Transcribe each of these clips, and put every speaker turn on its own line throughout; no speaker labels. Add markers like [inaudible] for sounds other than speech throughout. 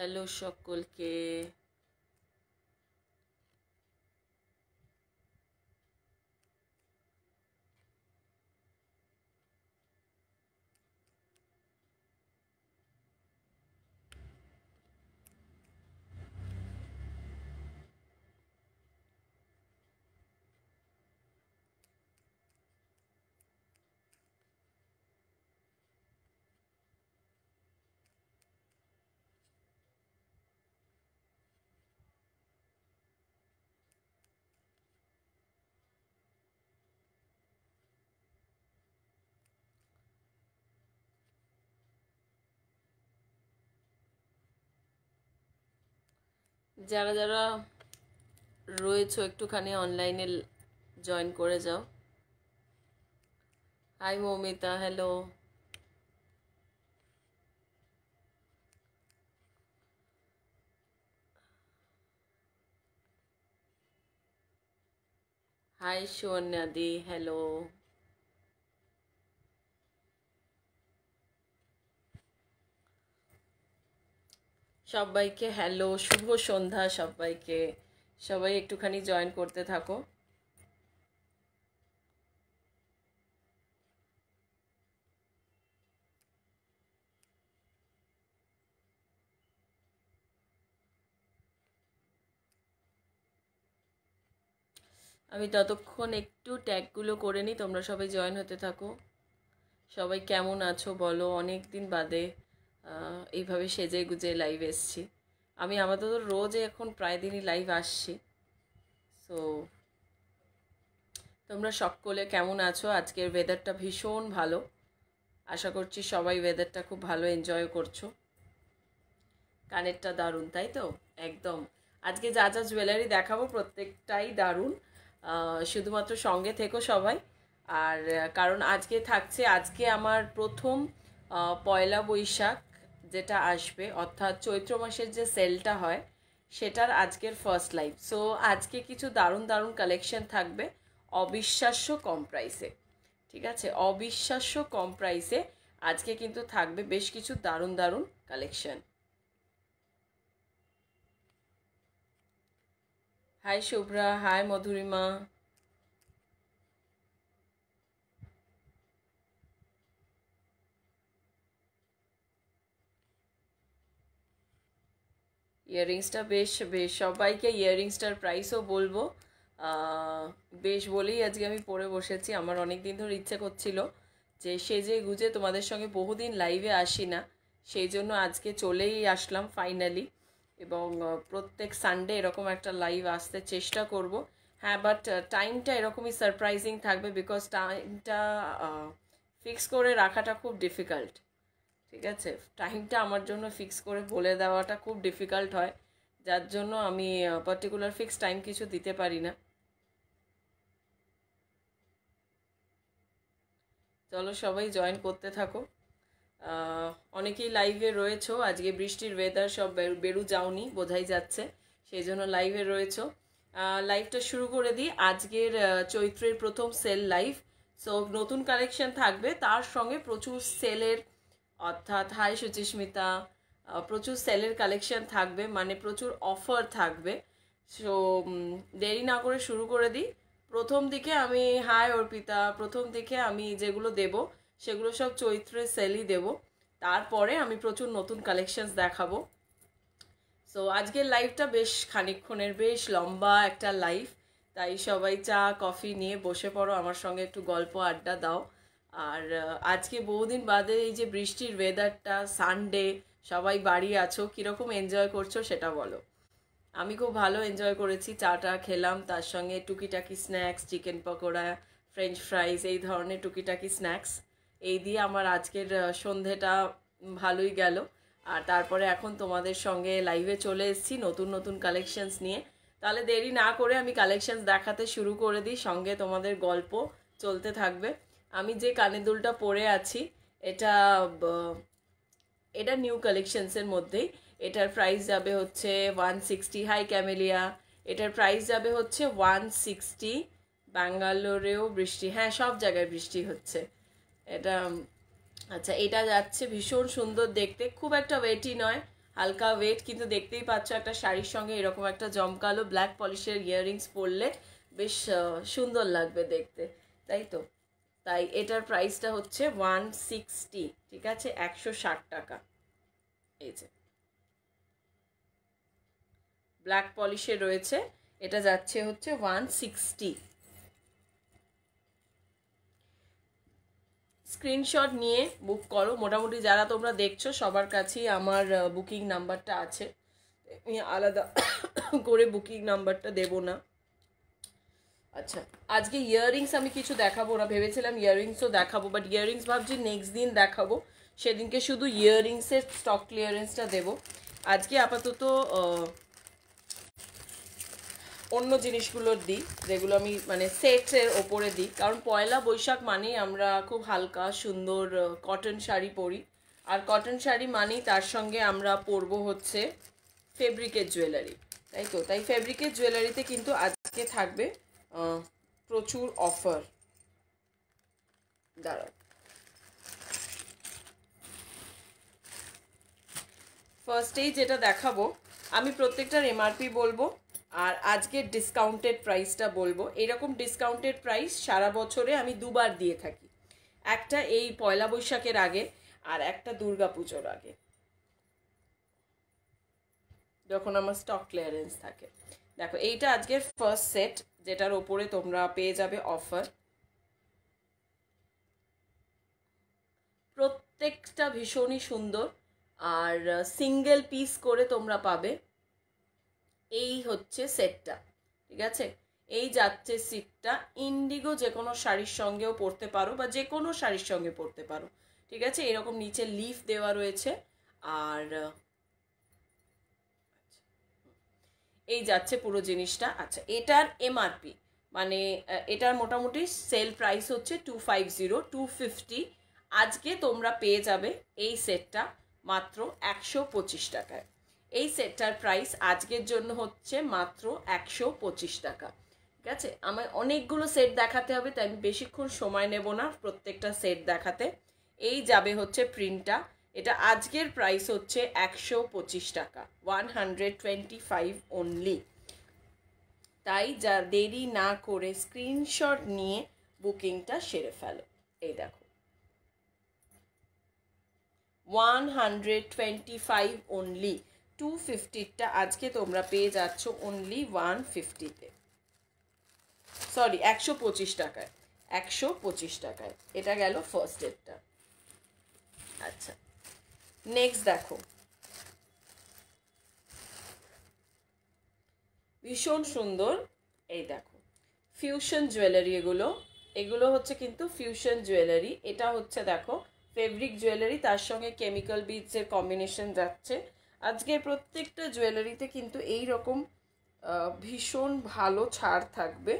Hello সকলকে যারা যারা রয়েছো একটুখানি অনলাইনে জয়েন করে যাও। হাই মৌমিতা হ্যালো হাই সোন্যাদি হ্যালো সবাইকে হ্যালো, শুভ সন্ধ্যা সবাইকে। সবাই একটুখানি জয়েন করতে থাকো। আমি ততক্ষণ একটু ট্যাগগুলো করে নিই, তোমরা সবাই জয়েন হতে থাকো। সবাই কেমন আছো বলো অনেক দিন বাদে। এইভাবে সেজে গুজে লাইভ এসছি। আমি আমাদের রোজ এখন প্রায় দিনই লাইভ আসছি। সো তোমরা সকলে কেমন আছো? আজকের ওয়েদারটা ভীষণ ভালো। আশা করছি সবাই ওয়েদারটা খুব ভালো এনজয় করছ। কানেরটা দারুণ, তাই তো? একদম। আজকে যা যা জুয়েলারি দেখাবো প্রত্যেকটাই দারুণ। শুধুমাত্র সঙ্গে থেকো সবাই। আর, কারণ আজকে থাকছে, আজকে আমার প্রথম পয়লা বৈশাখ। যেটা আসবে, অর্থাৎ চৈত্র মাসের যে সেলটা হয়, সেটার আজকের ফার্স্ট লাইভ সো আজকে কিছু দারুণ দারুণ কালেকশন থাকবে, অবিশ্বাস্য কম প্রাইসে ঠিক আছে? অবিশ্বাস্য কম প্রাইসে আজকে কিন্তু থাকবে বেশ কিছু দারুণ দারুণ collection hi Shubhra hi Madhurima. ইয়াররিংসটা বেশ বেশ। সবাইকে ইয়াররিংসটার প্রাইসও বলব। বেশ বলেই আজকে আমি পরে বসেছি। আমার অনেক দিন ধরে ইচ্ছে করছিল যে সেজে গুজে তোমাদের সঙ্গে বহুদিন লাইভে আসি না। সেই জন্য আজকে চলেই আসলাম ফাইনালি এবং প্রত্যেক সানডে এরকম একটা লাইভ আসতে চেষ্টা করব। হ্যাঁ বাট টাইমটা এরকমই সারপ্রাইজিং থাকবে বিকজ টাইমটা ফিক্স করে রাখাটা খুব ডিফিকাল্ট ঠিক আছে? টাইমটা আমার জন্য ফিক্স করে বলে দেওয়াটা খুব ডিফিকাল্ট হয়। যার জন্য আমি পার্টিকুলার ফিক্স টাইম কিছু দিতে পারি না। চলো সবাই জয়েন করতে থাকো। অনেকেই লাইভে রয়েছো। আজকে বৃষ্টির ওয়েদার সব বেরু যাওনি, বোঝাই যাচ্ছে। সেই জন্য লাইভে রয়েছো। লাইভটা শুরু করে দিই। আজকের চৈত্রের প্রথম সেল লাইভ সো নতুন কালেকশন থাকবে। তার সঙ্গে প্রচুর সেলের অর্থাৎ হাই সুচিস্মিতা প্রচুর সেলের কালেকশন থাকবে মানে প্রচুর অফার থাকবে। সো দেরি না করে শুরু করে দিই। প্রথম দিকে আমি হাই অর্পিতা, প্রথম দিকে আমি যেগুলো দেব, সেগুলো সব চৈত্রের সেলই দেব। তারপরে আমি প্রচুর নতুন কালেকশনস দেখাবো। সো আজকের লাইভটা বেশ খানিক্ষণের বেশ লম্বা একটা লাইভ তাই সবাই চা কফি নিয়ে বসে পড়ো, আমার সঙ্গে একটু গল্প, আড্ডা দাও। আর আজকে বহুদিন বাদে এই যে বৃষ্টির ওয়েদারটা সানডে সবাই বাড়ি আছো, কীরকম এনজয় করছ সেটা বলো। আমি খুব ভালো এনজয় করেছি, চাটা খেলাম, তার সঙ্গে টুকিটাকি snacks chicken pakora French fries এই ধরনের টুকিটাকি স্ন্যাক্স এই দিয়ে আমার আজকের সন্ধেটা ভালোই গেল। আর তারপরে এখন তোমাদের সঙ্গে লাইভে চলে এসেছি, নতুন নতুন কালেকশনস নিয়ে। তাহলে দেরি না করে আমি কালেকশনস দেখাতে শুরু করে দিই, সঙ্গে তোমাদের গল্প চলতে থাকবে। আমি যে কানের দুলটা পরে আছি, এটা এটা নিউ কালেকশনসের মধ্যেই। এটার প্রাইস যাবে হচ্ছে ওয়ান সিক্সটি হাই ক্যামেলিয়া এটার প্রাইস যাবে হচ্ছে ওয়ান সিক্সটি ব্যাঙ্গালোরেও বৃষ্টি হ্যাঁ সব জায়গায় বৃষ্টি হচ্ছে। এটা আচ্ছা এটা যাচ্ছে ভীষণ সুন্দর দেখতে, খুব একটা ওয়েটই নয়, হালকা ওয়েট কিন্তু দেখতেই পাচ্ছ একটা শাড়ির সঙ্গে এরকম একটা জমকালো ব্ল্যাক পলিশের ইয়াররিংস পরলে বেশ সুন্দর লাগবে দেখতে, তাই তো? তাই এটার প্রাইসটা হচ্ছে ওয়ান সিক্সটি ঠিক আছে? একশো ষাট টাকা। এই যে। ব্ল্যাক পলিশে রয়েছে, এটা যাচ্ছে হচ্ছে ওয়ান সিক্সটি স্ক্রিনশট নিয়ে বুক করো। মোটামুটি যারা তোমরা দেখছ, সবার কাছেই আমার বুকিং নাম্বারটা আছে। আলাদা [coughs] করে বুকিং নাম্বারটা দেব না। আচ্ছা আজকে ইয়াররিংস আমি কিছু দেখাবো না, ভেবেছিলাম ইয়াররিংসও দেখাবো বাট ইয়াররিংস ভাবছি নেক্সট দিন দেখাবো। সেদিনকে শুধু ইয়াররিংসের স্টক ক্লিয়ারেন্সটা দেবো। আজকে আপাতত অন্য জিনিসগুলোর দিই, যেগুলো আমি মানে সেটসের ওপরে দিই। কারণ পয়লা বৈশাখ মানেই আমরা খুব হালকা, সুন্দর কটন শাড়ি পরি। আর কটন শাড়ি মানেই তার সঙ্গে আমরা পরবো হচ্ছে ফেব্রিকের জুয়েলারি তাই তো? তাই ফেব্রিকের জুয়েলারিতে কিন্তু আজকে থাকবে প্রচুর অফার দাঁড়াও। ফার্স্টেই যেটা দেখাবো, আমি প্রত্যেকটার এমআরপি বলব, আর আজকের ডিসকাউন্টেড প্রাইসটা বলব। এরকম ডিসকাউন্টেড প্রাইস সারা বছরে আমি দুবার দিয়ে থাকি। একটা এই পয়লা বৈশাখের আগে, আর একটা দুর্গা পুজোর আগে। যখন আমার স্টক ক্লিয়ারেন্স থাকে। দেখো, এইটা আজকের ফার্স্ট সেট যেটার ওপরে তোমরা পেয়ে যাবে অফার প্রত্যেকটা ভীষণই সুন্দর, আর সিঙ্গেল পিস করে তোমরা পাবে। এই হচ্ছে সেটটা ঠিক আছে? এই যাচ্ছে সিটটা ইন্ডিগো যে কোনো শাড়ির সঙ্গেও পরতে পারো বা যে কোনো শাড়ির সঙ্গে পরতে পারো, ঠিক আছে? এরকম নিচে লিফ দেওয়া রয়েছে, আর এই যাচ্ছে পুরো জিনিসটা। আচ্ছা এটার এমআরপি মানে এটার মোটামুটি সেল প্রাইস হচ্ছে two five zero two fifty আজকে তোমরা পেয়ে যাবে এই সেটটা মাত্র একশো পঁচিশ টাকায়। এই সেটটার প্রাইস আজকের জন্য হচ্ছে মাত্র একশো পঁচিশ টাকা। ঠিক আছে? আমার অনেকগুলো সেট দেখাতে হবে, তাই আমি বেশিক্ষণ সময় নেব না প্রত্যেকটা সেট দেখাতে। এই যাবে হচ্ছে প্রিন্টটা এটা আজকের প্রাইস হচ্ছে একশো পঁচিশ টাকা one hundred twenty five only তাই যা দেরি না করে স্ক্রিনশট নিয়ে বুকিংটা সেরে ফেলো। এই দেখো। One hundred twenty five only two ফিফটিরটা আজকে তোমরা পেয়ে যাচ্ছ অনলি ওয়ান ফিফটিতে সরি একশো পঁচিশ টাকায়। একশো পঁচিশ টাকায়। এটা গেল ফার্স্ট ডেটটা আচ্ছা। নেক্সট দেখো। ভীষণ সুন্দর। এই দেখো। ফিউশন জুয়েলারি এগুলো। এগুলো হচ্ছে কিন্তু ফিউশন জুয়েলারি এটা হচ্ছে দেখো ফেব্রিক জুয়েলারি তার সঙ্গে কেমিক্যাল বিডসের কম্বিনেশন যাচ্ছে। আজকে প্রত্যেকটা জুয়েলারিতে কিন্তু এই রকম ভীষণ ভালো ছাড় থাকবে।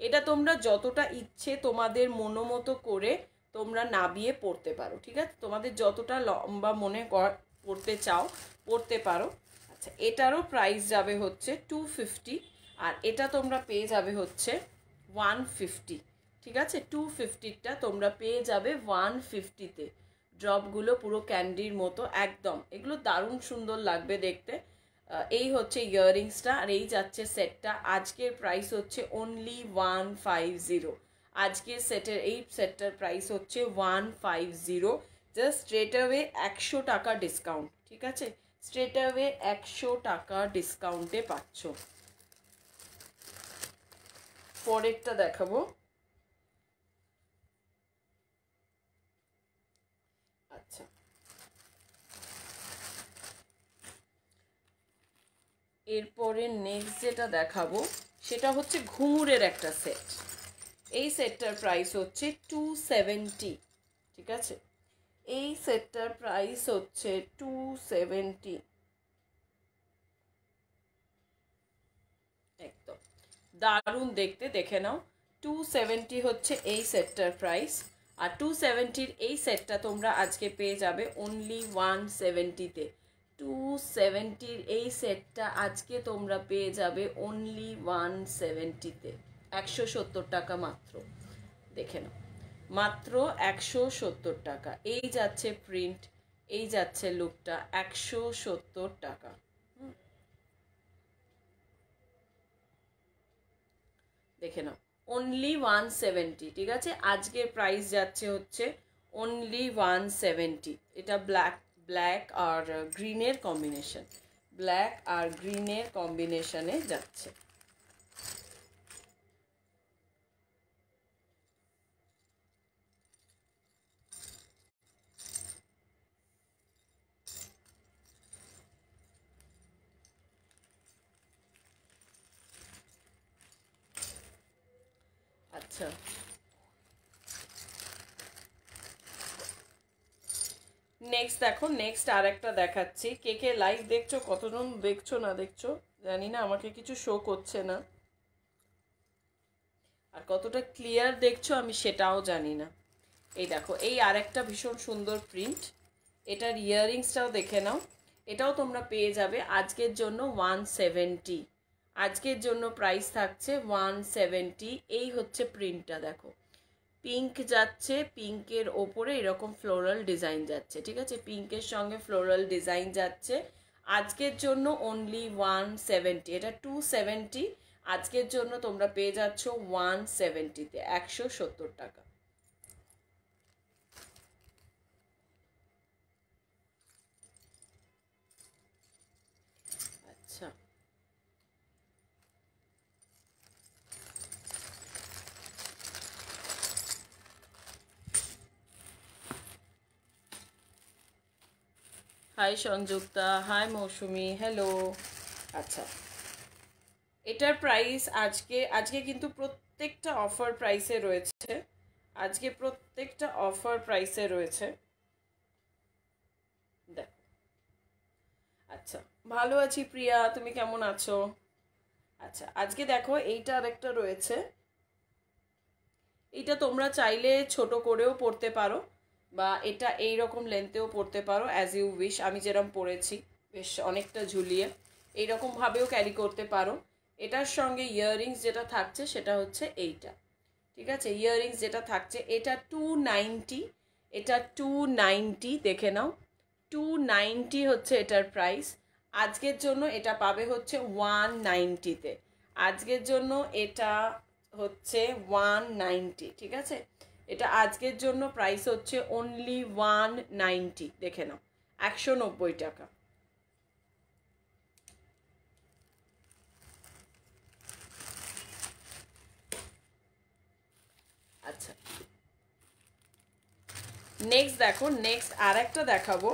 এটা তোমরা যতটা ইচ্ছে তোমাদের মনোমতো করে তোমরা নাবিয়ে পড়তে পারো, ঠিক আছে? তোমাদের যতটা লম্বা মনে পড়তে চাও, পড়তে পারো। আচ্ছা এটারও প্রাইস যাবে হচ্ছে টু ফিফটি আর এটা তোমরা পেয়ে যাবে হচ্ছে ওয়ান ফিফটি ঠিক আছে? টু ফিফটিরটা তোমরা পেয়ে যাবে ওয়ান ফিফটিতে ড্রপগুলো পুরো ক্যান্ডির মতো, একদম। এগুলো দারুণ সুন্দর লাগবে দেখতে। এই হচ্ছে ইয়াররিংসটা আর এই যাচ্ছে সেটটা আজকের প্রাইস হচ্ছে অনলি ওয়ান ফাইভ জিরো আজকের সেটের, এই সেটটার প্রাইস হচ্ছে one five zero just straight away একশো টাকা ডিসকাউন্ট ঠিক আছে? স্ট্রেট অ্যাওয়ে একশো টাকা ডিসকাউন্টে পাচ্ছ। পরেরটা দেখাবো। আচ্ছা। এরপরে নেক্সট যেটা দেখাবো, সেটা হচ্ছে ঘুঙুরের একটা সেট এই সেটটার প্রাইস হচ্ছে টু সেভেন্টি ঠিক আছে? এই সেটটার প্রাইস হচ্ছে টু সেভেন্টি একদম। দারুণ দেখতে, দেখে নাও। টু সেভেন্টি হচ্ছে এই সেটটার প্রাইস আর টু সেভেন্টির এই সেটটা তোমরা আজকে পেয়ে যাবে অনলি ওয়ান সেভেন্টিতে টু সেভেন্টির এই সেটটা আজকে তোমরা পেয়ে যাবে অনলি ওয়ান সেভেন্টিতে একশো সত্তর টাকা মাত্র। দেখে নাও। মাত্র একশো সত্তর টাকা। এই যাচ্ছে প্রিন্ট এই যাচ্ছে লুকটা একশো সত্তর টাকা। দেখে নাও। অনলি ওয়ান সেভেন্টি ঠিক আছে? আজকের প্রাইস যাচ্ছে হচ্ছে অনলি ওয়ান সেভেন্টি এটা ব্ল্যাক ব্ল্যাক আর গ্রিনের কম্বিনেশন ব্ল্যাক আর গ্রিনের কম্বিনেশনে যাচ্ছে। আচ্ছা। নেক্সট দেখো নেক্সট আর একটা দেখাচ্ছি। কে কে লাইভ দেখছ, কতজন দেখছ, না দেখছ, জানি না, আমাকে কিছু শো করছে না। আর কতটা ক্লিয়ার দেখছ, আমি সেটাও জানি না। এই দেখো, এই আর একটা ভীষণ সুন্দর প্রিন্ট এটার ইয়াররিংসটাও দেখে নাও। এটাও তোমরা পেয়ে যাবে আজকের জন্য ওয়ান সেভেন্টি আজকের জন্য প্রাইস থাকছে ওয়ান সেভেন্টি এই হচ্ছে প্রিন্টটা দেখো। পিঙ্ক যাচ্ছে পিঙ্কের ওপরে এরকম ফ্লোরাল ডিজাইন যাচ্ছে, ঠিক আছে? পিঙ্কের সঙ্গে ফ্লোরাল ডিজাইন যাচ্ছে। আজকের জন্য অনলি ওয়ান সেভেন্টি এটা টু সেভেন্টি আজকের জন্য তোমরা পেয়ে যাচ্ছ ওয়ান সেভেন্টিতে একশো সত্তর টাকা আচ্ছা hi Sanjukta hi Mousumi hello আচ্ছা। এটার প্রাইস আজকে আজকে কিন্তু প্রত্যেকটা অফার প্রাইসে রয়েছে। আজকে প্রত্যেকটা অফার প্রাইসে রয়েছে। দেখো। আচ্ছা ভালো আছি প্রিয়া তুমি কেমন আছো? আচ্ছা আজকে দেখো এইটা আরেকটা রয়েছে। এইটা তোমরা চাইলে ছোট করেও পড়তে পারো। বা এটা এই রকম লেন্থেও পড়তে পারো অ্যাজ ইউ উইশ আমি যেরকম পড়েছি, বেশ অনেকটা ঝুলিয়ে। এইরকমভাবেও ক্যারি করতে পারো। এটার সঙ্গে ইয়াররিংস যেটা থাকছে, সেটা হচ্ছে এইটা। ঠিক আছে? ইয়াররিংস যেটা থাকছে, এটা টু নাইনটি এটা টু নাইনটি দেখে নাও। টু নাইনটি হচ্ছে এটার প্রাইস আজকের জন্য এটা পাবে হচ্ছে ওয়ান নাইনটিতে আজকের জন্য এটা হচ্ছে ওয়ান নাইনটি ঠিক আছে? এটা আজকের জন্য প্রাইস হচ্ছে অনলি ওয়ান নাইনটি দেখে নাও, একশো নব্বই টাকা। আচ্ছা। নেক্সট দেখো নেক্সট আর একটা দেখাবো।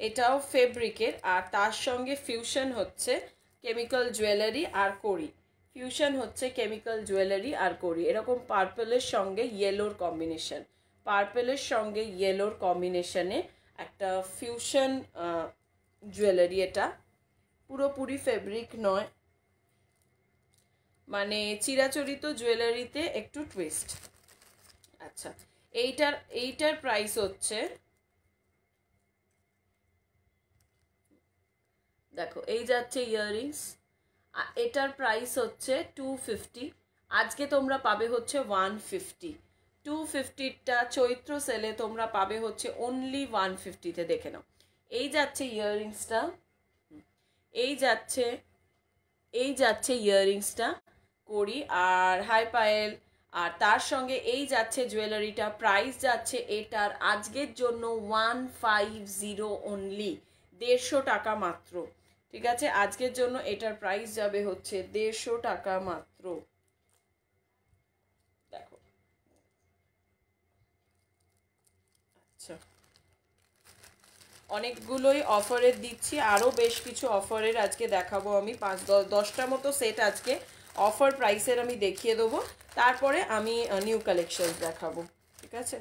এটাও ফেব্রিকের আর তার সঙ্গে ফিউশন হচ্ছে কেমিক্যাল জুয়েলারি আর কড়ি ফিউশন হচ্ছে কেমিক্যাল জুয়েলারি আর করি। এরকম পার্পেলের সঙ্গে ইয়েলোর কম্বিনেশন পার্পেলের সঙ্গে ইয়েলোর কম্বিনেশনে একটা ফিউশন জুয়েলারি এটা। পুরোপুরি ফেব্রিক নয়। মানে চিরাচরিত জুয়েলারিতে একটু টুইস্ট আচ্ছা এইটার এইটার প্রাইস হচ্ছে দেখো, এই যাচ্ছে ইয়াররিংস এটার প্রাইস হচ্ছে টু ফিফটি আজকে তোমরা পাবে হচ্ছে ওয়ান ফিফটি টু ফিফটিটা চৈত্র সেলে তোমরা পাবে হচ্ছে অনলি ওয়ান ফিফটিতে দেখে নাও। এই যাচ্ছে ইয়াররিংসটা এই যাচ্ছে এই যাচ্ছে ইয়াররিংসটা করি, আর হাই পায়েল আর তার সঙ্গে এই যাচ্ছে জুয়েলারিটা প্রাইস যাচ্ছে এটার আজকের জন্য ওয়ান ফাইভ জিরো অনলি দেড়শো টাকা মাত্র। ঠিক আছে? আজকের জন্য এটার প্রাইস যাবে হচ্ছে দেড়শো টাকা মাত্র। দেখো। আচ্ছা। অনেকগুলোই অফারের দিচ্ছি। আরও বেশ কিছু অফারের আজকে দেখাবো আমি। পাঁচ দশটা মতো সেট আজকে অফার প্রাইসের আমি দেখিয়ে দেবো। তারপরে আমি নিউ কালেকশন দেখাবো। ঠিক আছে?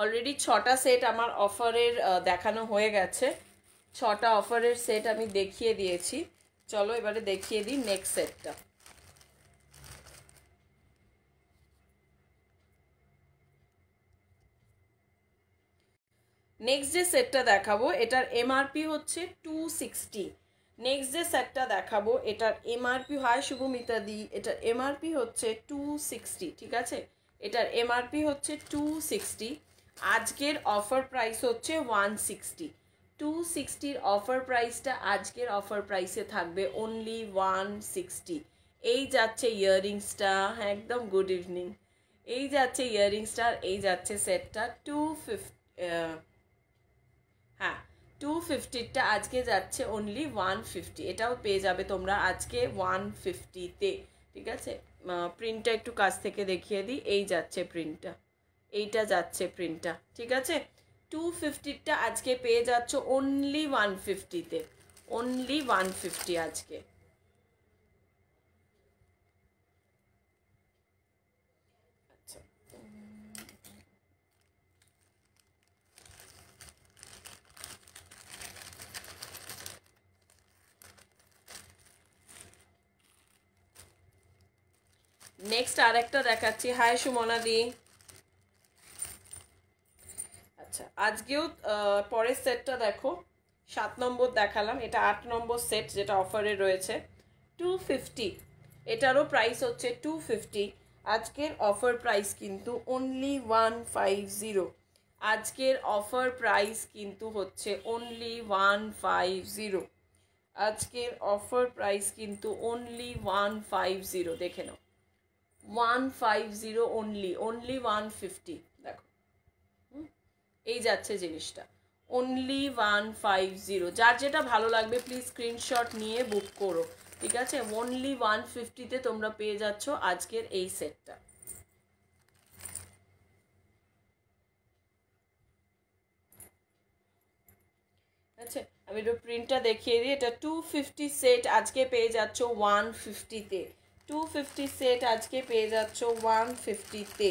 অলরেডি ছটা সেট আমার অফারের দেখানো হয়ে গেছে। ছটা অফারের সেট আমি দেখিয়ে দিয়েছি। চলো এবারে দেখিয়ে দিই নেক্সট সেটটা নেক্সট যে সেটটা দেখাবো, এটার এমআরপি হচ্ছে টু সিক্সটি নেক্সট যে সেটটা দেখাবো, এটার এমআরপি হয় শুভমিতা দি, এটার এমআরপি হচ্ছে টু সিক্সটি ঠিক আছে? এটার এমআরপি হচ্ছে টু সিক্সটি আজকের অফার প্রাইস হচ্ছে ওয়ান সিক্সটি টু সিক্সটির অফার প্রাইসটা আজকের অফার প্রাইসে থাকবে অনলি ওয়ান সিক্সটি এই যাচ্ছে ইয়াররিংসটা হ্যাঁ একদম গুড ইভিনিং এই যাচ্ছে ইয়াররিংসটার এই যাচ্ছে সেটটা টু হ্যাঁ টু ফিফটিরটা আজকে যাচ্ছে অনলি ওয়ান ফিফটি এটাও পেয়ে যাবে তোমরা আজকে ওয়ান ফিফটিতে ঠিক আছে? প্রিন্টটা একটু কাছ থেকে দেখিয়ে দিই। এই যাচ্ছে প্রিন্টটা এইটা যাচ্ছে প্রিন্টটা ঠিক আছে? টু ফিফটিরটা আজকে পেয়ে যাচ্ছ অনলি ওয়ান ফিফটিতে অনলি ওয়ান ফিফটি আজকে। আচ্ছা। নেক্সট আর একটা দেখাচ্ছি। হাই সুমনা দি আচ্ছা আজকেও পরের সেটটা দেখো। সাত নম্বর দেখালাম, এটা আট নম্বর সেট যেটা অফারে রয়েছে। টু ফিফটি এটারও প্রাইস হচ্ছে টু ফিফটি আজকের অফার প্রাইস কিন্তু অনলি ওয়ান ফাইভ জিরো আজকের অফার প্রাইস কিন্তু হচ্ছে অনলি ওয়ান ফাইভ জিরো আজকের অফার প্রাইস কিন্তু অনলি ওয়ান ফাইভ জিরো দেখে নাও। One five zero only only one fifty এই যাচ্ছে জিনিসটা। অনলি ওয়ান ফাইভ জিরো যার যেটা ভালো লাগবে প্লিজ স্ক্রিনশট নিয়ে বুক করো। ঠিক আছে? অনলি ওয়ান ফিফটিতে তোমরা পেয়ে যাচ্ছ আজকের এই সেটটা আচ্ছা আমি একটু প্রিন্টটা দেখিয়ে দিই। এটা টু ফিফটি সেট আজকে পেয়ে যাচ্ছ ওয়ান ফিফটিতে টু ফিফটি সেট আজকে পেয়ে যাচ্ছ ওয়ান ফিফটিতে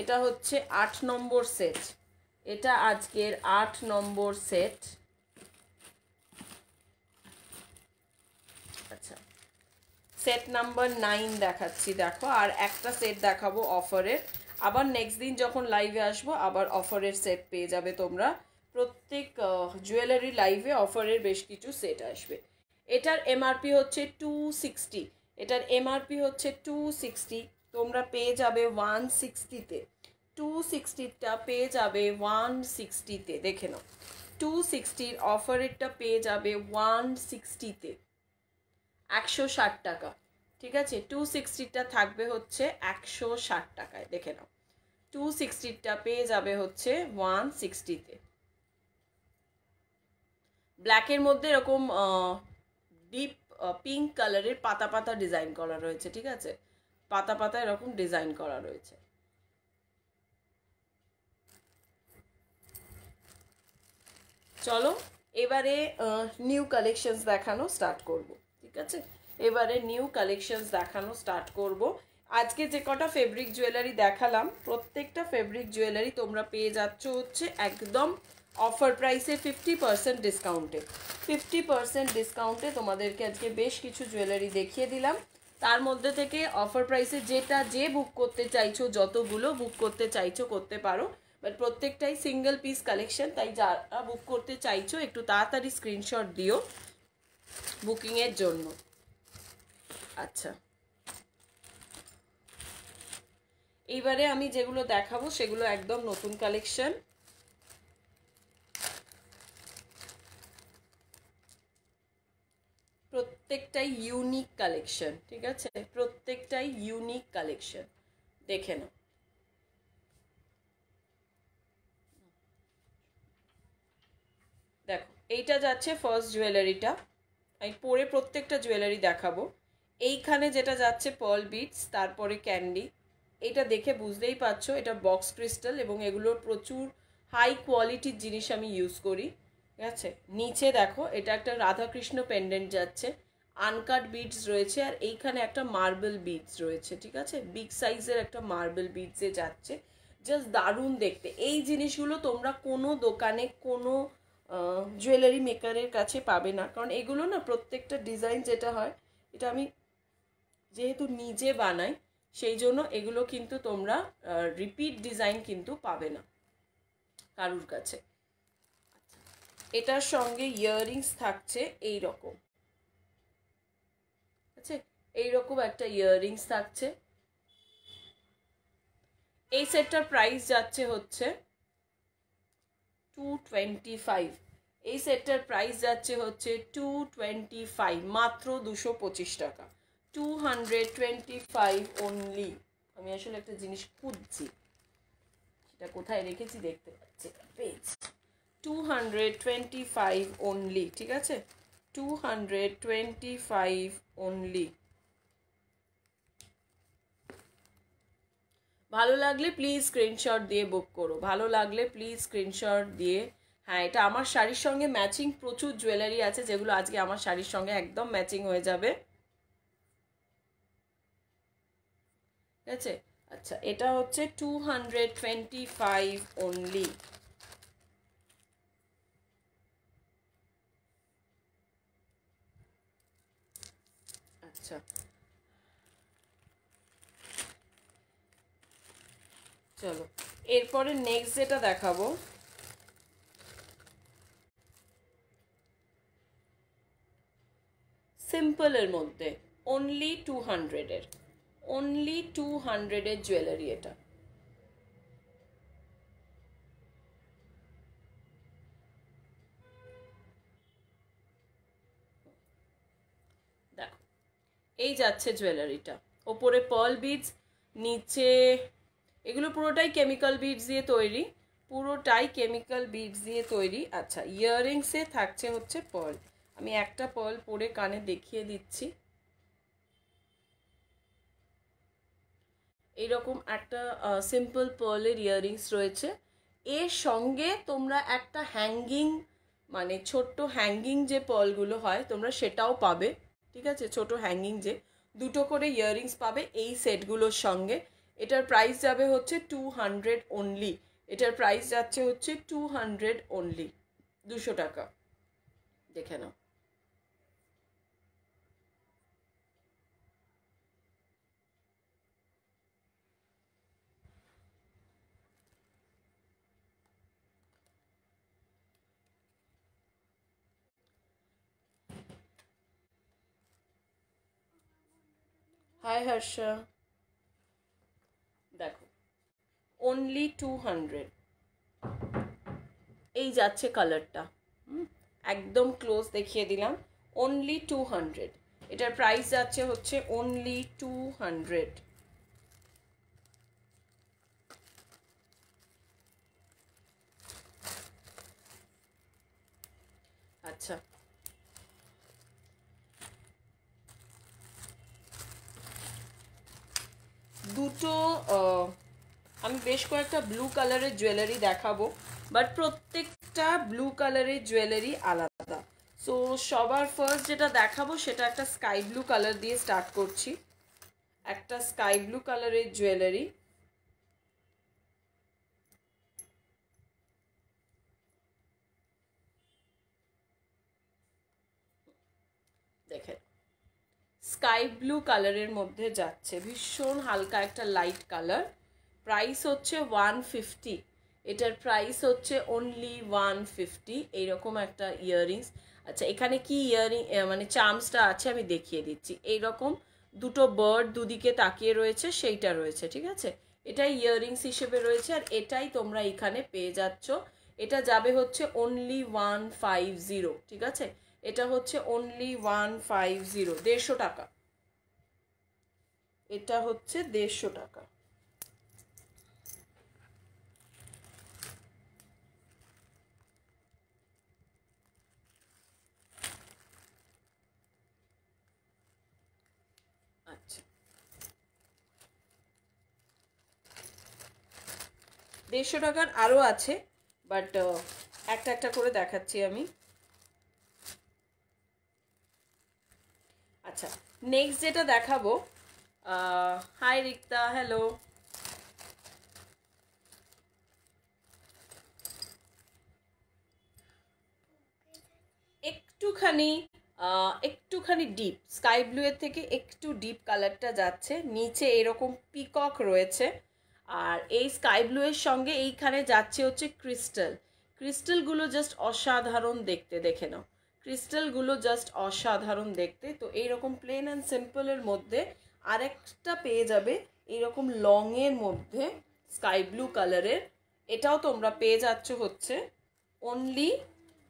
এটা হচ্ছে আট নম্বর সেট এটা আজকের আট নম্বর সেট। আচ্ছা। সেট নাম্বার নাইন দেখাচ্ছি, দেখো। আর একটা সেট দেখাবো অফারের। আবার নেক্সট দিন যখন লাইভে আসব, আবার অফারের সেট পেয়ে যাবে তোমরা। প্রত্যেক জুয়েলারি লাইভে অফারের বেশ কিছু সেট আসবে। এটার এমআরপি হচ্ছে টু সিক্সটি এটার এমআরপি হচ্ছে টু সিক্সটি তোমরা পেয়ে যাবে ওয়ান সিক্সটিতে টু সিক্সটিরটা পেয়ে যাবে ওয়ান সিক্সটিতে দেখে নাও। টু সিক্সটির অফারেরটা পেয়ে যাবে ওয়ান সিক্সটিতে একশো ষাট টাকা, ঠিক আছে? টু সিক্সটিরটা থাকবে হচ্ছে একশো ষাট টাকায়, দেখে নাও। টু সিক্সটিরটা পেয়ে যাবে হচ্ছে ওয়ান সিক্সটিতে ব্ল্যাকের মধ্যে এরকম ডিপ পিঙ্ক কালারের পাতা পাতা ডিজাইন করা রয়েছে, ঠিক আছে? পাতা পাতা এরকম ডিজাইন করা রয়েছে। চলো, এবারে নিউ কালেকশনস দেখানো স্টার্ট করব, ঠিক আছে? এবারে নিউ কালেকশনস দেখানো স্টার্ট করব। আজকে যে কটা ফেব্রিক জুয়েলারি দেখালাম, প্রত্যেকটা ফেব্রিক জুয়েলারি তোমরা পেয়ে যাচ্ছ হচ্ছে একদম অফার প্রাইসে ফিফটি পার্সেন্ট ডিসকাউন্টে ফিফটি পার্সেন্ট ডিসকাউন্টে তোমাদেরকে আজকে বেশ কিছু জুয়েলারি দেখিয়ে দিলাম। তার মধ্যে থেকে অফার প্রাইসে যেটা যে বুক করতে চাইছো, যতগুলো বুক করতে চাইছো, করতে পারো। বাট প্রত্যেকটাই সিঙ্গেল পিস কালেকশন তাই যারা বুক করতে চাইছো, একটু তাড়াতাড়ি স্ক্রিনশট দিও বুকিংয়ের জন্য। আচ্ছা। এইবারে আমি যেগুলো দেখাবো, সেগুলো একদম নতুন কালেকশন প্রত্যেকটাই ইউনিক কালেকশন ঠিক আছে? প্রত্যেকটাই ইউনিক কালেকশন দেখে নাও দেখো এইটা যাচ্ছে ফার্স্ট জুয়েলারিটা আমি পরে প্রত্যেকটা জুয়েলারি দেখাবো। এইখানে যেটা যাচ্ছে পার্ল বিটস তারপরে ক্যান্ডি এটা দেখে বুঝতেই পারছ, এটা বক্স ক্রিস্টাল এবং এগুলোর প্রচুর হাই কোয়ালিটির জিনিস আমি ইউজ করি। ঠিক আছে? নিচে দেখো, এটা একটা রাধাকৃষ্ণ পেন্ডেন্ট যাচ্ছে। আনকাট বিডস রয়েছে আর এইখানে একটা মার্বেল বিডস রয়েছে, ঠিক আছে? বিগ সাইজের একটা মার্বেল বিডসে যাচ্ছে। জাস্ট দারুণ দেখতে। এই জিনিসগুলো তোমরা কোনো দোকানে কোনো জুয়েলারি মেকারের কাছে পাবে না। কারণ এগুলো না প্রত্যেকটা ডিজাইন যেটা হয়, এটা আমি যেহেতু নিজে বানাই, সেই জন্য এগুলো কিন্তু তোমরা রিপিট ডিজাইন কিন্তু পাবে না কারুর কাছে। এটার সঙ্গে ইয়াররিংস থাকছে এই রকম আছে এইরকম একটা ইয়াররিংস থাকছে। এই সেটটার প্রাইস যাচ্ছে হচ্ছে টু টোয়েন্টি ফাইভ এই সেটটার প্রাইস যাচ্ছে হচ্ছে টু টোয়েন্টি ফাইভ মাত্র দুশো পঁচিশ টাকা। Two hundred twenty five only আমি আসলে একটা জিনিস খুঁজছি। সেটা কোথায় রেখেছি দেখতে পাচ্ছি page two hundred twenty five only ঠিক আছে? Two hundred twenty five only ভালো লাগলে প্লিজ স্ক্রিনশট দিয়ে বুক করো। ভালো লাগলে প্লিজ স্ক্রিনশট দিয়ে। হ্যাঁ এটা আমার শাড়ির সঙ্গে ম্যাচিং প্রচুর জুয়েলারি আছে, যেগুলো আজকে আমার শাড়ির সঙ্গে একদম ম্যাচিং হয়ে যাবে। ঠিক আছে? আচ্ছা এটা হচ্ছে two hundred twenty five only আচ্ছা চলো, এরপরে নেক্সট যেটা দেখাবো সিম্পলের মধ্যে অনলি টু হান্ড্রেডের অনলি টু হান্ড্রেডের জুয়েলারি এটা। এই যাচ্ছে জুয়েলারিটা ওপরে পার্ল বিডস নিচে এগুলো পুরোটাই কেমিক্যাল বিডস দিয়ে তৈরি। পুরোটাই কেমিক্যাল বিডস দিয়ে তৈরি। আচ্ছা ইয়াররিংসে থাকছে হচ্ছে পার্ল আমি একটা পার্ল পরে কানে দেখিয়ে দিচ্ছি। এইরকম একটা সিম্পল পার্লের ইয়াররিংস রয়েছে। এর সঙ্গে তোমরা একটা হ্যাঙ্গিং মানে ছোট্ট হ্যাঙ্গিং যে পলগুলো হয়, তোমরা সেটাও পাবে। ঠিক আছে? ছোট হ্যাঙ্গিং যে। দুটো করে ইয়াররিংস পাবে এই সেটগুলোর সঙ্গে। এটার প্রাইস যাবে হচ্ছে টু হান্ড্রেড অনলি এটার প্রাইস যাচ্ছে হচ্ছে টু হান্ড্রেড অনলি দুশো টাকা। দেখে নাও। হাই হর্ষা দেখো অনলি টু হান্ড্রেড এই যাচ্ছে কালারটা একদম ক্লোজ দেখিয়ে দিলাম। অনলি টু হান্ড্রেড এটার প্রাইস যাচ্ছে হচ্ছে অনলি টু হান্ড্রেড আচ্ছা। দুটো আমি বেশ কয়েকটা ব্লু কালারের জুয়েলারি দেখাবো বাট প্রত্যেকটা ব্লু কালারের জুয়েলারি আলাদা। সো সবার ফার্স্ট যেটা দেখাবো, সেটা একটা স্কাই ব্লু কালার দিয়ে স্টার্ট করছি। একটা স্কাই ব্লু কালারের জুয়েলারি দেখেন স্কাই ব্লু কালারের মধ্যে যাচ্ছে, ভীষণ হালকা একটা লাইট কালার প্রাইস হচ্ছে ওয়ান ফিফটি এটার প্রাইস হচ্ছে অনলি ওয়ান ফিফটি এইরকম একটা ইয়াররিংস আচ্ছা এখানে কি ইয়াররিং মানে চার্মসটা আছে আমি দেখিয়ে দিচ্ছি। এইরকম দুটো বার্ড দুদিকে তাকিয়ে রয়েছে, সেইটা রয়েছে, ঠিক আছে? এটাই ইয়াররিংস হিসেবে রয়েছে আর এটাই তোমরা এখানে পেয়ে যাচ্ছ। এটা যাবে হচ্ছে অনলি ওয়ান ফাইভ জিরো ঠিক আছে? এটা হচ্ছে অনলি ওয়ান ফাইভ জিরো দেড়শো টাকা। এটা হচ্ছে দেড়শো টাকা আচ্ছা দেড়শো টাকার আরও আছে বাট একটা একটা করে দেখাচ্ছি আমি। আচ্ছা নেক্সট যেটা দেখাবো হাই রিক্তা হ্যালো একটুখানি একটুখানি ডিপ স্কাই ব্লু এর থেকে একটু ডিপ কালারটা যাচ্ছে, নিচে এরকম পিকক রয়েছে। আর এই স্কাই ব্লু এর সঙ্গে এইখানে যাচ্ছে হচ্ছে ক্রিস্টাল ক্রিস্টালগুলো জাস্ট অসাধারণ দেখতে, দেখে নাও। ক্রিস্টালগুলো জাস্ট অসাধারণ দেখতে। তো এইরকম প্লেন অ্যান্ড সিম্পলের মধ্যে আরেকটা পেয়ে যাবে এইরকম লংয়ের মধ্যে স্কাই ব্লু কালারের এটাও তোমরা পেয়ে যাচ্ছ হচ্ছে অনলি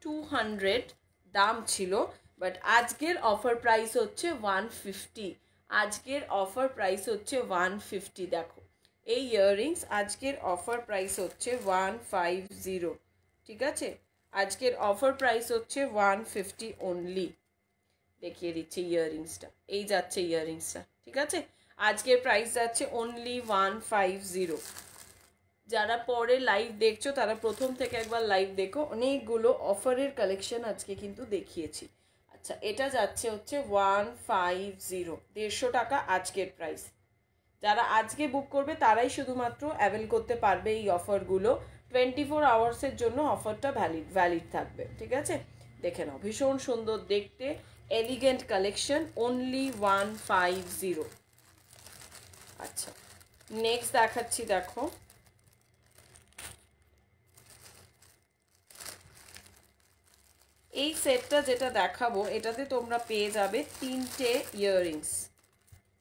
টু হান্ড্রেড দাম ছিল বাট আজকের অফার প্রাইস হচ্ছে ওয়ান ফিফটি আজকের অফার প্রাইস হচ্ছে ওয়ান ফিফটি দেখো। এই ইয়াররিংস আজকের অফার প্রাইস হচ্ছে ওয়ান ফাইভ জিরো ঠিক আছে? আজকের অফার প্রাইস হচ্ছে ওয়ান ফিফটি অনলি দেখিয়ে দিচ্ছে ইয়াররিংসটা এই যাচ্ছে ইয়াররিংসটা ঠিক আছে? আজকের প্রাইস যাচ্ছে অনলি ওয়ান ফাইভ জিরো যারা পরে লাইভ দেখছ, তারা প্রথম থেকে একবার লাইভ দেখো। অনেকগুলো অফারের কালেকশন আজকে কিন্তু দেখিয়েছি। আচ্ছা এটা যাচ্ছে হচ্ছে ওয়ান ফাইভ জিরো দেড়শো টাকা আজকের প্রাইস যারা আজকে বুক করবে, তারাই শুধুমাত্র অ্যাভেল করতে পারবে এই অফারগুলো টোয়েন্টি ফোর আওয়ার্সের জন্য অফারটা ভ্যালিড ভ্যালিড থাকবে, ঠিক আছে? দেখে নাও, ভীষণ সুন্দর দেখতে elegant collection only one five zero আচ্ছা নেক্সট দেখাচ্ছি, দেখো। এই সেটটা যেটা দেখাবো, এটাতে তোমরা পেয়ে যাবে তিনটে ইয়াররিংস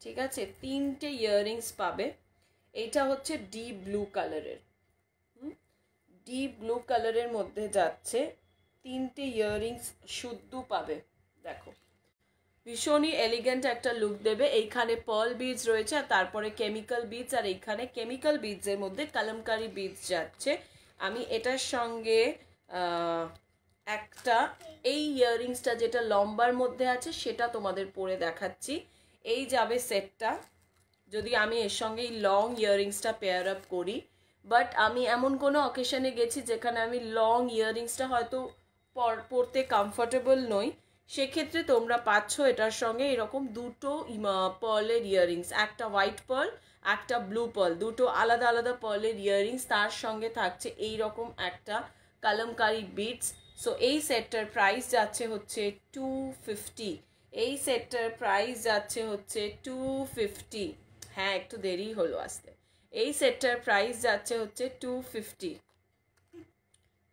ঠিক আছে? তিনটে ইয়াররিংস পাবে। এটা হচ্ছে ডিপ ব্লু কালারের ডিপ ব্লু কালারের মধ্যে যাচ্ছে তিনটে ইয়াররিংস শুদ্ধ পাবে। দেখো। ভীষণই এলিগেন্ট একটা লুক দেবে। এইখানে পল বীজ রয়েছে আর তারপরে কেমিক্যাল বীজ আর এইখানে কেমিক্যাল বীজের মধ্যে কালামকারি বীজ যাচ্ছে। আমি এটার সঙ্গে একটা, এই ইয়াররিংসটা যেটা লম্বার মধ্যে আছে সেটা তোমাদের পরে দেখাচ্ছি। এই যাবে সেটটা যদি আমি এর সঙ্গে এই লং ইয়াররিংসটা পেয়ার আপ করি। বাট আমি এমন কোনো অকেশনে গেছি যেখানে আমি লং ইয়াররিংসটা হয়তো পরতে কমফর্টেবল নই। সেক্ষেত্রে তোমরা পাচ্ছ এটার সঙ্গে এরকম দুটো পার্লের ইয়াররিংস একটা হোয়াইট পার্ল একটা ব্লু পার্ল দুটো আলাদা আলাদা পার্লের ইয়াররিংস তার সঙ্গে থাকছে এই রকম একটা কালামকারি বিটস সো এই সেটটার প্রাইস যাচ্ছে হচ্ছে টু ফিফটি এই সেটটার প্রাইস যাচ্ছে হচ্ছে টু ফিফটি হ্যাঁ একটু দেরি হলো আসতে। এই সেটটার প্রাইস যাচ্ছে হচ্ছে টু ফিফটি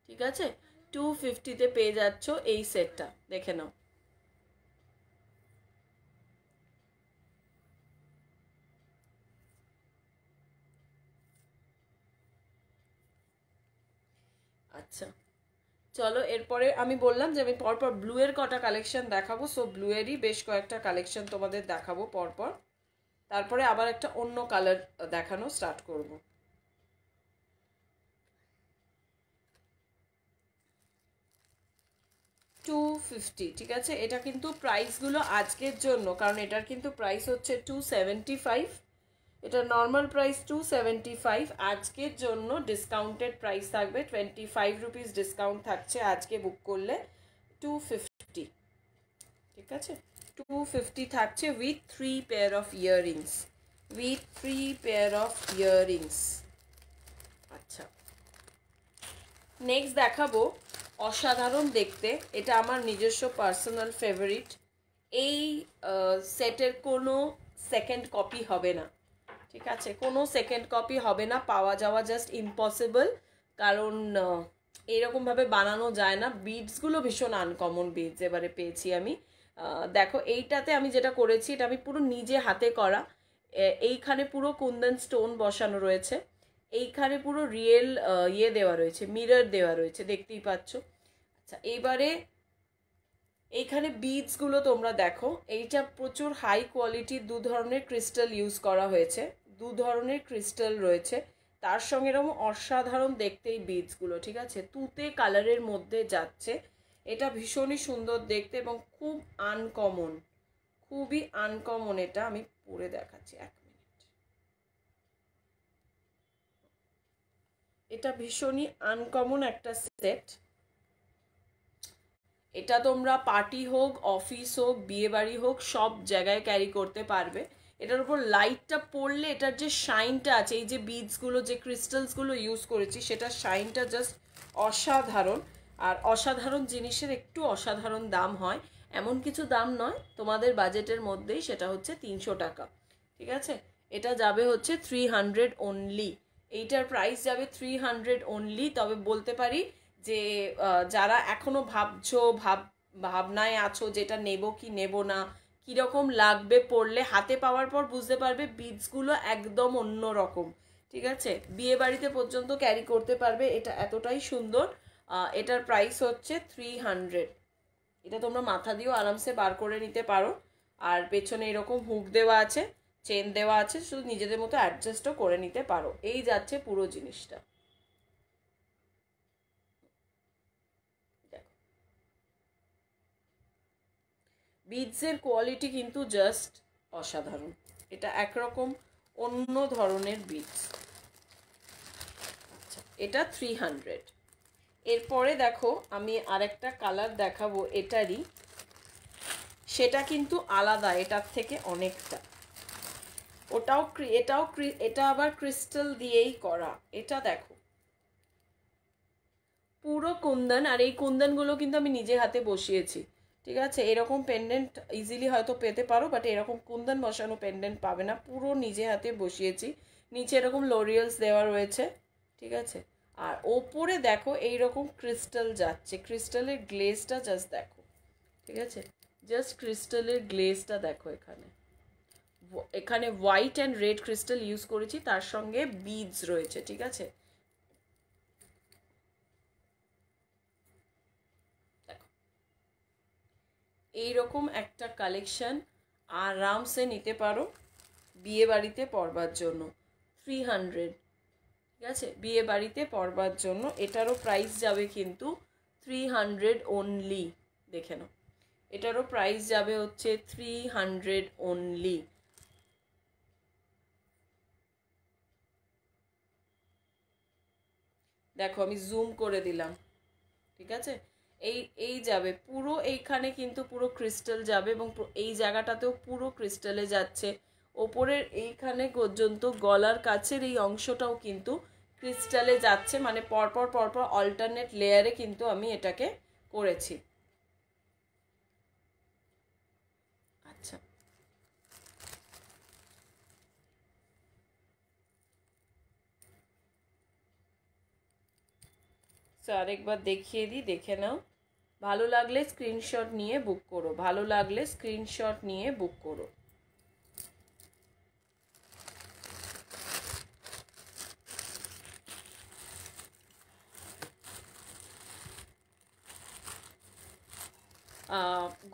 ঠিক আছে? টু ফিফটিতে পেয়ে যাচ্ছ এই সেটটা। দেখে নাও। চলো, এরপরে আমি বললাম যে আমি পরপর ব্লুয়ের কটা কালেকশন দেখাবো সো ব্লুয়েরই বেশ কয়েকটা কালেকশন তোমাদের দেখাবো পরপর। তারপরে আবার একটা অন্য কালার দেখানো স্টার্ট করব। টু ফিফটি ঠিক আছে? এটা কিন্তু প্রাইসগুলো আজকের জন্য, কারণ এটার কিন্তু প্রাইস হচ্ছে টু সেভেন্টি ফাইভ এটা normal price two seventy five আজকের জন্য ডিসকাউন্টেড প্রাইস থাকবে। টোয়েন্টি ফাইভ রুপিস ডিসকাউন্ট থাকছে আজকে বুক করলে। টু ফিফটি ঠিক আছে? টু ফিফটি থাকছে with three pair of earrings with three pair of earrings আচ্ছা। নেক্সট দেখাবো অসাধারণ দেখতে। এটা আমার নিজস্ব পার্সোনাল ফেভারিট এই সেটের কোনো সেকেন্ড কপি হবে না। ঠিক আছে? কোনো সেকেন্ড কপি হবে না, পাওয়া যাওয়া জাস্ট ইম্পসিবল কারণ এরকমভাবে বানানো যায় না। বিডসগুলো ভীষণ আনকমন বিডস এবারে পেয়েছি আমি। দেখো, এইটাতে আমি যেটা করেছি, এটা আমি পুরো নিজে হাতে করা। এইখানে পুরো কুন্দন স্টোন বসানো রয়েছে। এইখানে পুরো রিয়েল ইয়ে দেওয়া রয়েছে মিরর দেওয়া রয়েছে, দেখতেই পাচ্ছ। আচ্ছা এইবারে এইখানে বিডসগুলো তোমরা দেখো। এইটা প্রচুর হাই কোয়ালিটির দু ধরনের ক্রিস্টাল ইউজ করা হয়েছে। দু ধরনের ক্রিস্টাল রয়েছে। তার সঙ্গে এরকম অসাধারণ দেখতে এই বিডসগুলো ঠিক আছে? তুতে কালারের মধ্যে যাচ্ছে। এটা ভীষণই সুন্দর দেখতে এবং খুব আনকমন খুবই আনকমন এটা আমি পরে দেখাচ্ছি, এক মিনিট। এটা ভীষণই আনকমন একটা সেট এটা তোমরা পার্টি হোক অফিস হোক বিয়ে বাড়ি হোক, সব জায়গায় ক্যারি করতে পারবে। এটার উপর লাইটটা পড়লে এটার যে শাইনটা আছে, এই যে বিডসগুলো যে ক্রিস্টালসগুলো ইউজ করেছি সেটার শাইনটা জাস্ট অসাধারণ। আর অসাধারণ জিনিসের একটু অসাধারণ দাম হয়। এমন কিছু দাম নয়, তোমাদের বাজেটের মধ্যেই সেটা হচ্ছে তিনশো টাকা। ঠিক আছে? এটা যাবে হচ্ছে থ্রি হান্ড্রেড অনলি এইটার প্রাইস যাবে থ্রি হান্ড্রেড অনলি তবে বলতে পারি যে যারা এখনও ভাবছ, ভাব, ভাবনায় আছো যেটা নেব কি নেব না, কীরকম লাগবে পড়লে হাতে পাওয়ার পর বুঝতে পারবে বিটসগুলো একদম অন্য রকম। ঠিক আছে? বিয়ে বাড়িতে পর্যন্ত ক্যারি করতে পারবে, এটা এতটাই সুন্দর। এটার প্রাইস হচ্ছে থ্রি হান্ড্রেড এটা তোমরা মাথা দিয়েও আরামসে বার করে নিতে পারো। আর পেছনে এরকম হুক দেওয়া আছে চেন দেওয়া আছে, শুধু নিজেদের মতো অ্যাডজাস্টও করে নিতে পারো। এই যাচ্ছে পুরো জিনিসটা। বিডসের কোয়ালিটি কিন্তু জাস্ট অসাধারণ। এটা একরকম অন্য ধরনের বিডস আচ্ছা এটা থ্রি হান্ড্রেড এরপরে দেখো, আমি আরেকটা কালার দেখাবো এটারই। সেটা কিন্তু আলাদা, এটার থেকে অনেকটা। ওটাও এটাও এটা আবার ক্রিস্টাল দিয়েই করা। এটা দেখো। পুরো কুন্দন, আর এই কুন্দনগুলো কিন্তু আমি নিজে হাতে বসিয়েছি। ঠিক আছে, এরকম পেন্ডেন্ট ইজিলি হয়তো পেতে পারো বাট এরকম কুন্দন বসানো পেন্ডেন্ট পাবে না। পুরো নিজে হাতে বসিয়েছি। নিচে এরকম লোরিয়ালস দেওয়া রয়েছে, ঠিক আছে? আর ওপরে দেখো এই রকম ক্রিস্টাল যাচ্ছে ক্রিস্টালের গ্লেজটা জাস্ট দেখো, ঠিক আছে? জাস্ট ক্রিস্টালের গ্লেজটা দেখো এখানে। এখানে white and red crystal use করেছি, তার সঙ্গে বিডস রয়েছে, ঠিক আছে? এইরকম একটা কালেকশন আরামসে নিতে পারো বিয়ে বাড়িতে পরবার জন্য। থ্রি হান্ড্রেড ঠিক আছে? বিয়ে বাড়িতে পরবার জন্য। এটারও প্রাইস যাবে কিন্তু থ্রি হান্ড্রেড ওনলি দেখে নাও। এটারও প্রাইস যাবে হচ্ছে থ্রি হান্ড্রেড ওনলি দেখো, আমি জুম করে দিলাম। ঠিক আছে? এই এই যাবে। পুরো এইখানে কিন্তু পুরো ক্রিস্টাল যাবে এবং এই জায়গাটাতেও পুরো ক্রিস্টালে যাচ্ছে। ওপরের এইখানে পর্যন্ত গলার কাছের এই অংশটাও কিন্তু ক্রিস্টালে যাচ্ছে। মানে পরপর পরপর অল্টারনেট লেয়ারে কিন্তু আমি এটাকে করেছি। আচ্ছা। আরেকবার দেখিয়ে দিই, দেখে নাও। ভালো লাগলে স্ক্রিনশট নিয়ে বুক করো। ভালো লাগলে স্ক্রিনশট নিয়ে বুক করো।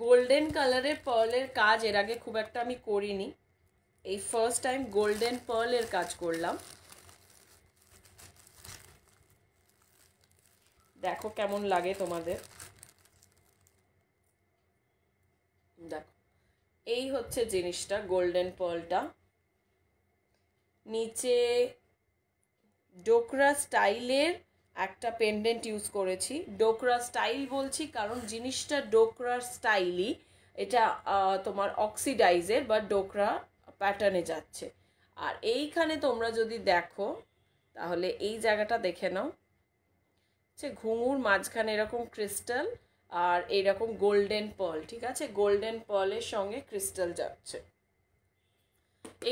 গোল্ডেন কালারের পার্লের কাজ এর আগে খুব একটা আমি করিনি। এই ফার্স্ট টাইম গোল্ডেন পার্লের কাজ করলাম। দেখো কেমন লাগে তোমাদের। দেখো। এই হচ্ছে জিনিসটা গোল্ডেন পার্লটা নিচে ডোকরা স্টাইলের একটা পেন্ডেন্ট ইউজ করেছি। ডোকরা স্টাইল বলছি কারণ জিনিসটা ডোকরার স্টাইলই এটা তোমার অক্সিডাইজের বা ডোকরা প্যাটার্নে যাচ্ছে। আর এইখানে তোমরা যদি দেখো, তাহলে এই জায়গাটা দেখে নাও। হচ্ছে ঘুঙুর মাঝখানে এরকম ক্রিস্টাল আর এইরকম গোল্ডেন পল ঠিক আছে? গোল্ডেন পলের সঙ্গে ক্রিস্টাল যাচ্ছে।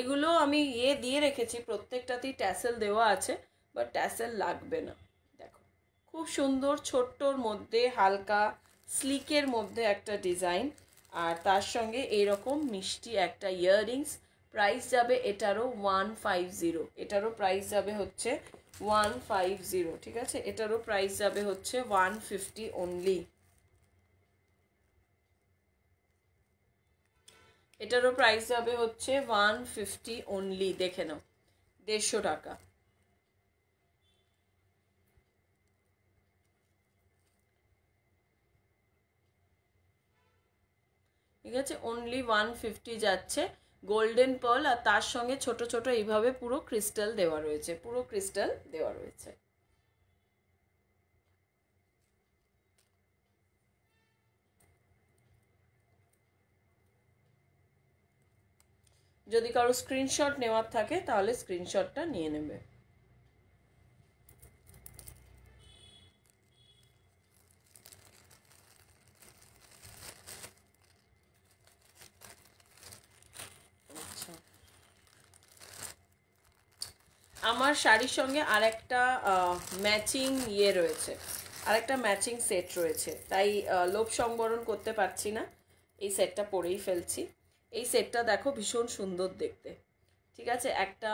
এগুলো আমি ইয়ে দিয়ে রেখেছি, প্রত্যেকটাতেই ট্যাসেল দেওয়া আছে বা ট্যাসেল লাগবে না। দেখো, খুব সুন্দর ছোট্টর মধ্যে, হালকা স্লিকের মধ্যে একটা ডিজাইন আর তার সঙ্গে এইরকম মিষ্টি একটা ইয়াররিংস প্রাইস যাবে এটারও ওয়ান ফাইভ জিরো এটারও প্রাইস যাবে হচ্ছে ওয়ান ফাইভ জিরো ঠিক আছে? এটারও প্রাইস যাবে হচ্ছে ওয়ান ফিফটি অনলি এটারও প্রাইস যাবে হচ্ছে ওয়ান ফিফটি অনলি দেখে নাও, দেড়শো টাকা। ঠিক আছে অনলি ওয়ান ফিফটি যাচ্ছে গোল্ডেন পার্ল আর তার সঙ্গে ছোট ছোট এইভাবে পুরো ক্রিস্টাল দেওয়া রয়েছে, পুরো ক্রিস্টাল দেওয়া রয়েছে। যদি কারও স্ক্রিনশট নেওয়ার থাকে, তাহলে স্ক্রিনশটটা নিয়ে নেবে। আমার শাড়ির সঙ্গে আর একটা ম্যাচিং ইয়ে রয়েছে। আর একটা ম্যাচিং সেট রয়েছে। তাই লোভ সংবরণ করতে পারছি না। এই সেটটা পরেই ফেলছি। এই সেটটা দেখো ভীষণ সুন্দর দেখতে। ঠিক আছে? একটা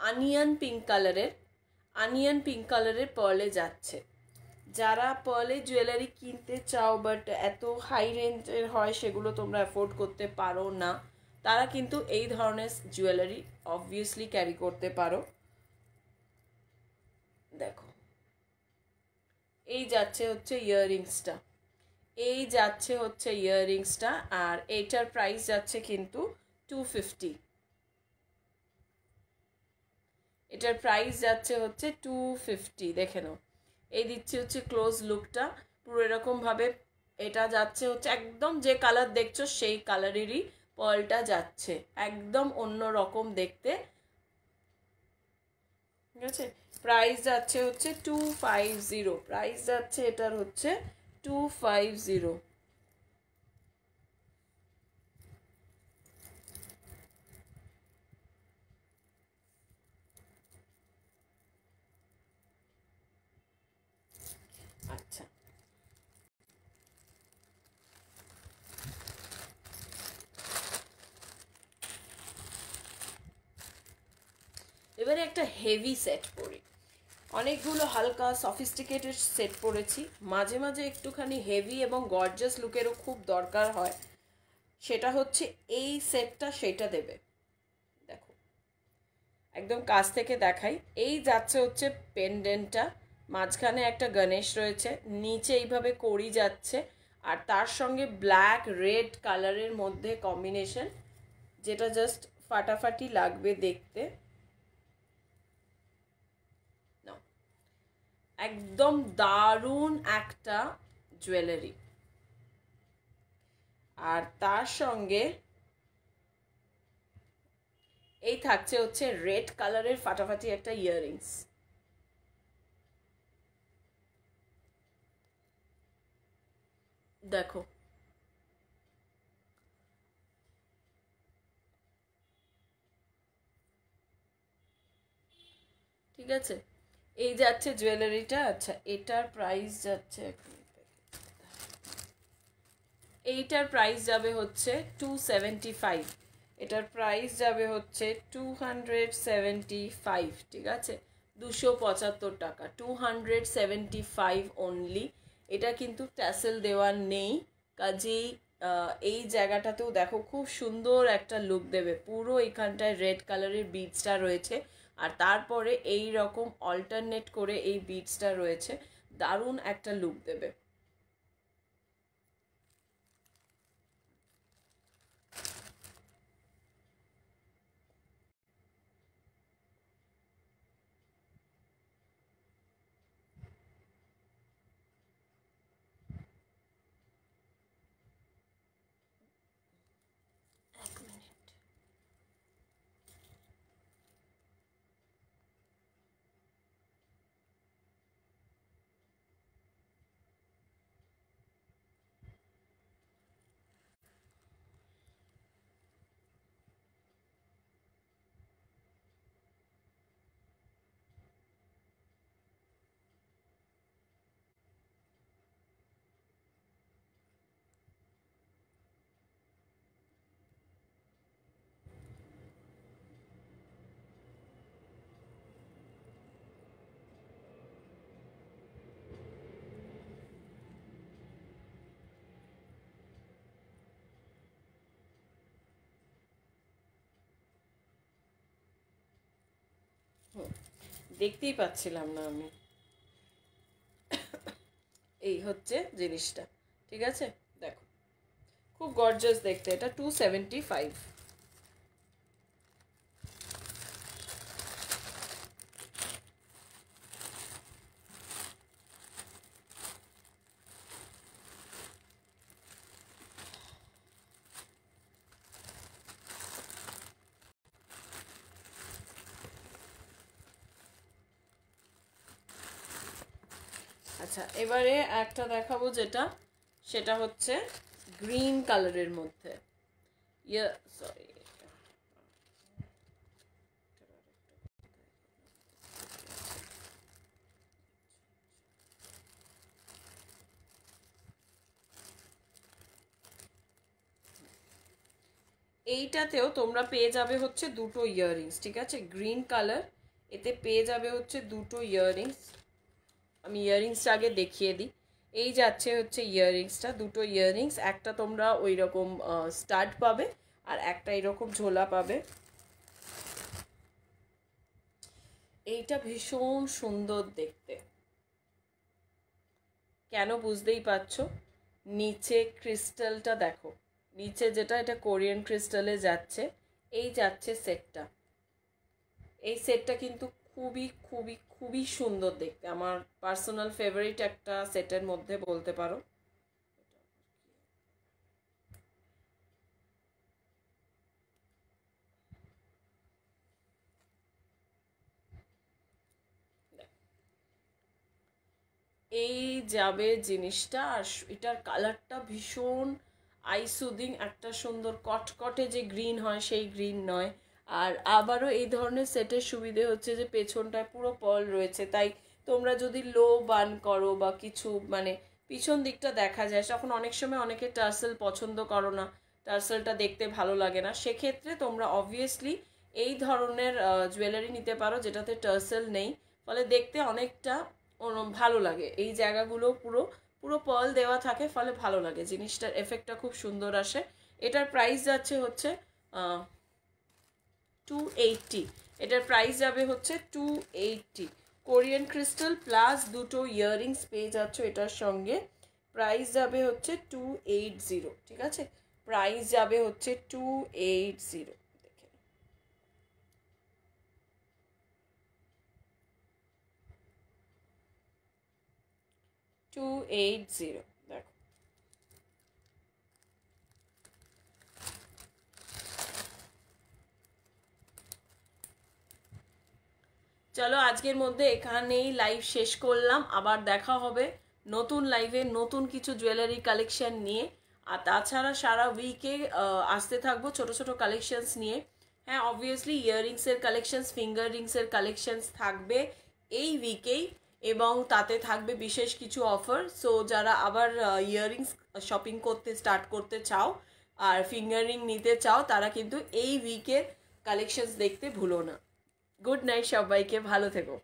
আনিয়ন পিঙ্ক কালারের আনিয়ন পিঙ্ক কালারের পার্লে যাচ্ছে। যারা পার্লে জুয়েলারি কিনতে চাও বাট এত হাই রেঞ্জের হয় সেগুলো তোমরা অ্যাফোর্ড করতে পারো না, তারা কিন্তু এই ধরনের জুয়েলারি অবভিয়াসলি ক্যারি করতে পারো। দেখো, এই যাচ্ছে হচ্ছে ইয়াররিংসটা এই যাচ্ছে হচ্ছে ইয়াররিংসটা আর এইটার প্রাইস যাচ্ছে কিন্তু টু ফিফটি এটার প্রাইস যাচ্ছে হচ্ছে টু ফিফটি দেখে নাও। এই দিচ্ছে হচ্ছে ক্লোজ লুকটা পুরো এরকমভাবে এটা যাচ্ছে হচ্ছে একদম যে কালার দেখছ সেই কালারেরই পলটা যাচ্ছে, একদম অন্য রকম দেখতে। ঠিক আছে? প্রাইস যাচ্ছে হচ্ছে টু ফাইভ জিরো প্রাইস যাচ্ছে এটার হচ্ছে টু ফাইভ জিরো আচ্ছা। এবারে একটা হেভি সেট পরি অনেকগুলো হালকা সফিস্টিকেটেড সেট পরেছি। মাঝে মাঝে একটুখানি হেভি এবং গর্জাস লুকেরও খুব দরকার হয়। সেটা হচ্ছে এই সেটটা সেটা দেবে। দেখো, একদম কাছ থেকে দেখাই। এই যাচ্ছে হচ্ছে পেন্ডেন্টটা মাঝখানে একটা গণেশ রয়েছে, নিচে এইভাবে কড়ি যাচ্ছে, আর তার সঙ্গে ব্ল্যাক রেড কালারের মধ্যে কম্বিনেশন যেটা জাস্ট ফাটাফাটি লাগবে দেখতে। একদম দারুণ একটা জুয়েলারি আর তার সঙ্গে এই থাকছে হচ্ছে রেড কালারের ফাটাফাটি একটা ইয়াররিংস দেখো। ঠিক আছে? এই যাচ্ছে জুয়েলারিটা আচ্ছা এটার প্রাইস যাচ্ছে এইটার প্রাইস যাবে হচ্ছে টু সেভেন্টি ফাইভ এটার প্রাইস যাবে হচ্ছে টু হান্ড্রেড ফাইভ ঠিক আছে? দুশো পঁচাত্তর টাকা টু হান্ড্রেড ফাইভ অনলি এটা কিন্তু ট্যাসেল দেওয়ার নেই, কাজেই এই জায়গাটাতেও দেখো খুব সুন্দর একটা লুক দেবে। পুরো এখানটায় রেড কালারের বিচটা রয়েছে। আর তারপরে এই রকম অল্টারনেট করে এই বিটসটা রয়েছে দারুণ একটা লুক দেবে। দেখতেই পাচ্ছিলাম না আমি। এই হচ্ছে জিনিসটা, ঠিক আছে? দেখো, খুব গর্জাস দেখতে, এটা টু সেভেন্টি ফাইভ একটা দেখাবো যেটা, সেটা হচ্ছে গ্রিন কালারের মধ্যে। ইয়ে, সরি এইটাতেও তোমরা পেয়ে যাবে হচ্ছে দুটো ইয়াররিংস ঠিক আছে? গ্রিন কালার, এতে পেয়ে যাবে হচ্ছে দুটো ইয়াররিংস আমি ইয়াররিংসটা আগে দেখিয়ে দিই। এই যাচ্ছে হচ্ছে ইয়াররিংসটা দুটো ইয়াররিংস একটা তোমরা ওই রকম স্টার্ট পাবে আর একটা এরকম ঝোলা পাবে। এইটা ভীষণ সুন্দর দেখতে। কেন বুঝতেই পারছ? নিচে ক্রিস্টালটা দেখো। নিচে যেটা, এটা কোরিয়ান ক্রিস্টালে যাচ্ছে, এই যাচ্ছে সেটটা। এই সেটটা কিন্তু খুবই খুবই খুবই সুন্দর দেখতে। আমার পার্সোনাল ফেভারিট একটা সেটের মধ্যে বলতে পারো। এই যাবে জিনিসটা, আর এটার কালারটা ভীষণ আই সুদিং একটা সুন্দর কটকটে যে গ্রিন হয়, সেই গ্রিন নয়। আর আবারও এই ধরনের সেটের সুবিধে হচ্ছে যে পেছনটায় পুরো পল রয়েছে। তাই তোমরা যদি লো বান করো বা কিছু মানে পিছন দিকটা দেখা যায়, তখন অনেক সময় অনেকে টার্সেল পছন্দ করো না, টার্সেলটা দেখতে ভালো লাগে না। সেক্ষেত্রে তোমরা অবভিয়াসলি এই ধরনের জুয়েলারি নিতে পারো যেটাতে টার্সেল নেই। ফলে দেখতে অনেকটা ভালো লাগে। এই জায়গাগুলো পুরো পুরো পল দেওয়া থাকে, ফলে ভালো লাগে। জিনিসটার এফেক্টটা খুব সুন্দর আসে। এটার প্রাইস যাচ্ছে হচ্ছে টু এইটটি এটার প্রাইস যাবে হচ্ছে two eighty Korean crystal plus দুটো ইয়াররিংস পেয়ে যাচ্ছ এটার সঙ্গে। প্রাইস যাবে হচ্ছে টু এইট জিরো ঠিক আছে? প্রাইস যাবে হচ্ছে two eight zero two eight zero দেখো চলো আজকের মধ্যে এখানেই লাইভ শেষ করলাম। আবার দেখা হবে নতুন লাইভে নতুন কিছু জুয়েলারি কালেকশন নিয়ে। আর তাছাড়া সারা উইকে আসতে থাকব ছোট ছোট কালেকশনস নিয়ে। হ্যাঁ অবভিয়াসলি ইয়াররিংসের কালেকশনস ফিঙ্গার রিংসের কালেকশনস থাকবে এই উইকেই এবং তাতে থাকবে বিশেষ কিছু অফার সো যারা আবার ইয়াররিংস শপিং করতে স্টার্ট করতে চাও আর ফিঙ্গার রিং নিতে চাও, তারা কিন্তু এই উইকের কালেকশনস দেখতে ভুলো না। গুড নাইট সবাইকে ভালো থেকো।